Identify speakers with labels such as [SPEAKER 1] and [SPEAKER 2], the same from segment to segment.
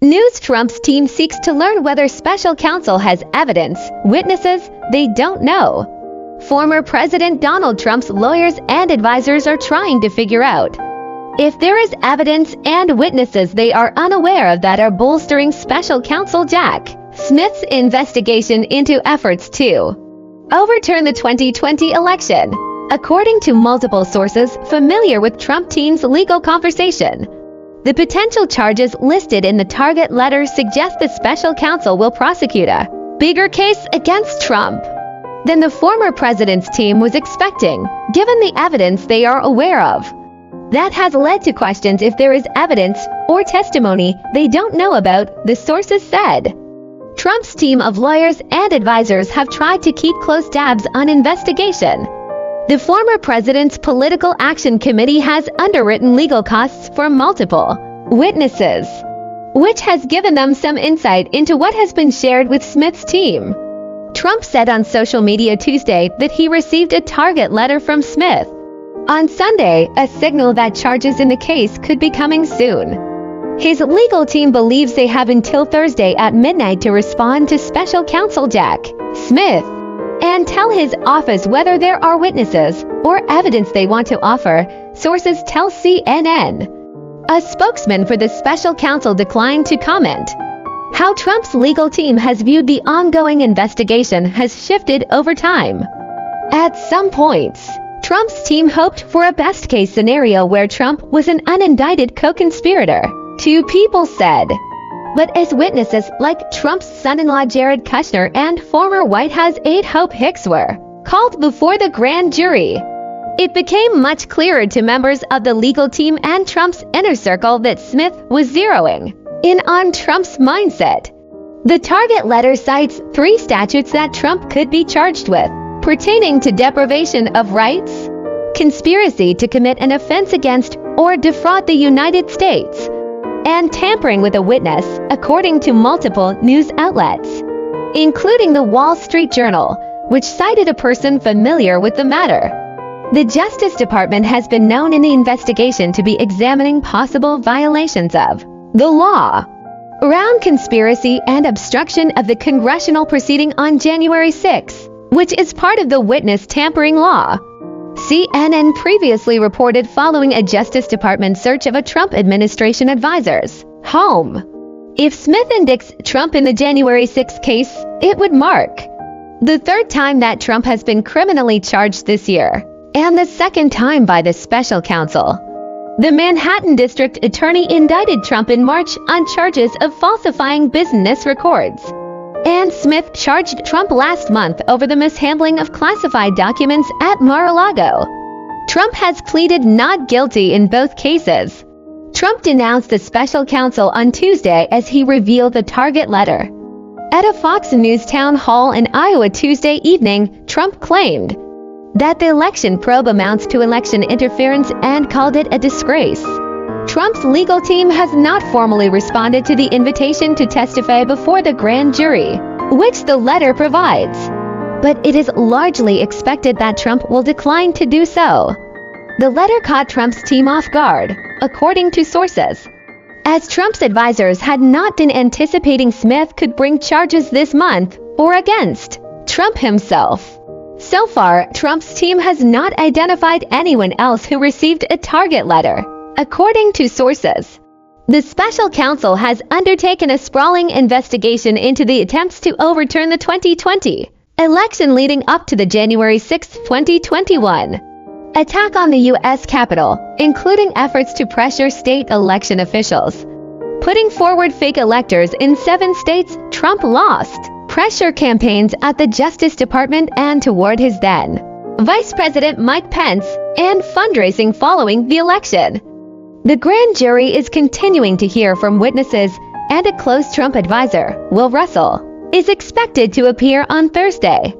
[SPEAKER 1] News Trump's team seeks to learn whether special counsel has evidence, witnesses they don't know. Former President Donald Trump's lawyers and advisors are trying to figure out if there is evidence and witnesses they are unaware of that are bolstering special counsel Jack Smith's investigation into efforts to overturn the 2020 election. According to multiple sources familiar with Trump team's legal conversation, the potential charges listed in the target letter suggest the special counsel will prosecute a bigger case against Trump than the former president's team was expecting, given the evidence they are aware of. That has led to questions if there is evidence or testimony they don't know about, the sources said. Trump's team of lawyers and advisors have tried to keep close tabs on investigation. The former president's Political Action Committee has underwritten legal costs for multiple witnesses, which has given them some insight into what has been shared with Smith's team. Trump said on social media Tuesday that he received a target letter from Smith. On Sunday, a signal that charges in the case could be coming soon. His legal team believes they have until Thursday at midnight to respond to special counsel Jack Smith and tell his office whether there are witnesses or evidence they want to offer, sources tell CNN. A spokesman for the special counsel declined to comment. How Trump's legal team has viewed the ongoing investigation has shifted over time. At some points, Trump's team hoped for a best-case scenario where Trump was an unindicted co-conspirator. Two people said. But as witnesses like Trump's son-in-law Jared Kushner and former White House aide Hope Hicks were called before the grand jury, it became much clearer to members of the legal team and Trump's inner circle that Smith was zeroing in on Trump's mindset. The target letter cites three statutes that Trump could be charged with, pertaining to deprivation of rights, conspiracy to commit an offense against or defraud the United States, and tampering with a witness, according to multiple news outlets, including the Wall Street Journal, which cited a person familiar with the matter. The Justice Department has been known in the investigation to be examining possible violations of the law around conspiracy and obstruction of the congressional proceeding on January 6, which is part of the witness tampering law. CNN previously reported following a Justice Department search of a Trump administration advisor's home. If Smith indicts Trump in the January 6 case, it would mark the third time that Trump has been criminally charged this year, and the second time by the special counsel. The Manhattan District Attorney indicted Trump in March on charges of falsifying business records. And Smith charged Trump last month over the mishandling of classified documents at Mar-a-Lago. Trump has pleaded not guilty in both cases. Trump denounced the special counsel on Tuesday as he revealed the target letter. At a Fox News town hall in Iowa Tuesday evening, Trump claimed, that the election probe amounts to election interference and called it a disgrace. Trump's legal team has not formally responded to the invitation to testify before the grand jury, which the letter provides. But it is largely expected that Trump will decline to do so. The letter caught Trump's team off guard, according to sources. As Trump's advisors had not been anticipating Smith could bring charges this month or against Trump himself. So far, Trump's team has not identified anyone else who received a target letter, according to sources. The special counsel has undertaken a sprawling investigation into the attempts to overturn the 2020 election leading up to the January 6, 2021 attack on the U.S. Capitol, including efforts to pressure state election officials. Putting forward fake electors in seven states, Trump lost pressure campaigns at the Justice Department and toward his then Vice President Mike Pence and fundraising following the election. The grand jury is continuing to hear from witnesses and a close Trump advisor, Will Russell, is expected to appear on Thursday.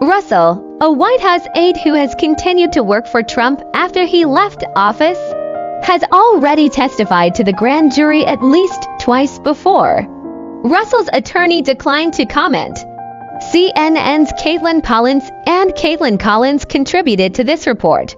[SPEAKER 1] Russell, a White House aide who has continued to work for Trump after he left office, has already testified to the grand jury at least twice before. Russell's attorney declined to comment. CNN's Kaitlan Collins and Kaitlan Collins contributed to this report.